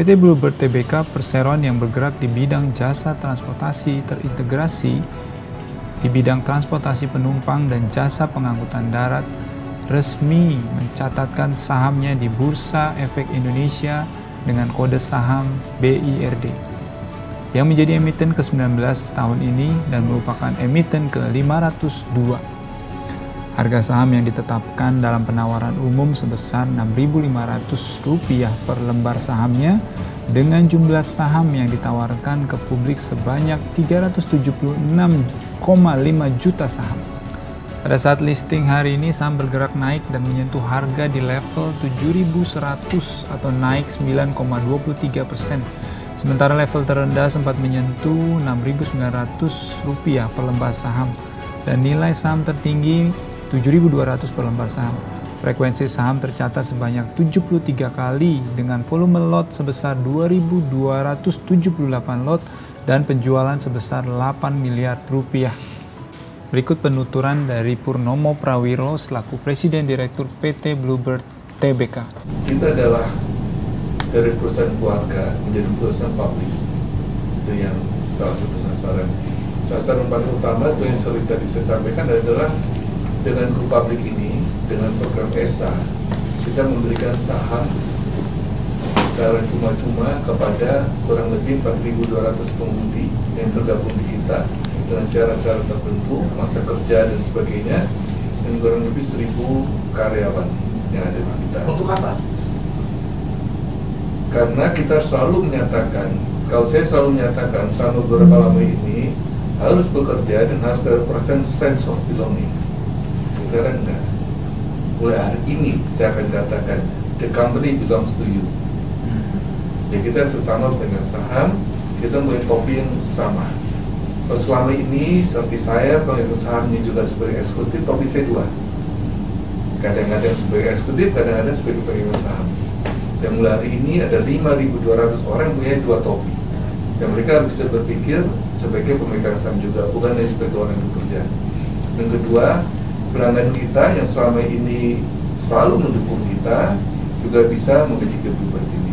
PT Bluebird Tbk perseroan yang bergerak di bidang jasa transportasi terintegrasi di bidang transportasi penumpang dan jasa pengangkutan darat resmi mencatatkan sahamnya di Bursa Efek Indonesia dengan kode saham BIRD yang menjadi emiten ke-19 tahun ini dan merupakan emiten ke-502. Harga saham yang ditetapkan dalam penawaran umum sebesar Rp6.500 per lembar sahamnya dengan jumlah saham yang ditawarkan ke publik sebanyak 376,5 juta saham. Pada saat listing hari ini saham bergerak naik dan menyentuh harga di level 7.100 atau naik 9,23 persen. Sementara level terendah sempat menyentuh 6.900 rupiah per lembar saham dan nilai saham tertinggi 7.200 per lembar saham. Frekuensi saham tercatat sebanyak 73 kali dengan volume lot sebesar 2.278 lot dan penjualan sebesar 8 miliar rupiah. Berikut penuturan dari Purnomo Prawiro selaku Presiden Direktur PT Bluebird Tbk. Kita adalah dari perusahaan keluarga menjadi perusahaan publik. Itu yang salah satu sasaran. Sasaran paling utama yang sering tadi saya sampaikan adalah dengan go public ini, dengan program ESA, kita memberikan saham secara cuma-cuma kepada kurang lebih 4.200 pengemudi yang tergabung di kita dengan cara-cara tertentu, masa kerja dan sebagainya, dan kurang lebih 1.000 karyawan yang ada di kita. Untuk apa? Karena kita selalu menyatakan, kalau saya selalu menyatakan selama beberapa lama ini harus bekerja dan harus ada persen sense of belonging sekarang enggak mulai hari ini saya akan katakan the company belongs to you. Ya kita sesama dengan saham kita mulai topi yang sama. Selama ini seperti saya pengen saham ini juga sebagai eksekutif topi saya dua. Kadang-kadang sebagai eksekutif kadang-kadang sebagai pemegang saham. Dan mulai hari ini ada 5.200 orang punya dua topi. Dan mereka bisa berpikir sebagai pemegang saham juga bukan hanya sebagai orang yang bekerja. Yang kedua pelanggan kita yang selama ini selalu mendukung kita juga bisa memiliki beban ini.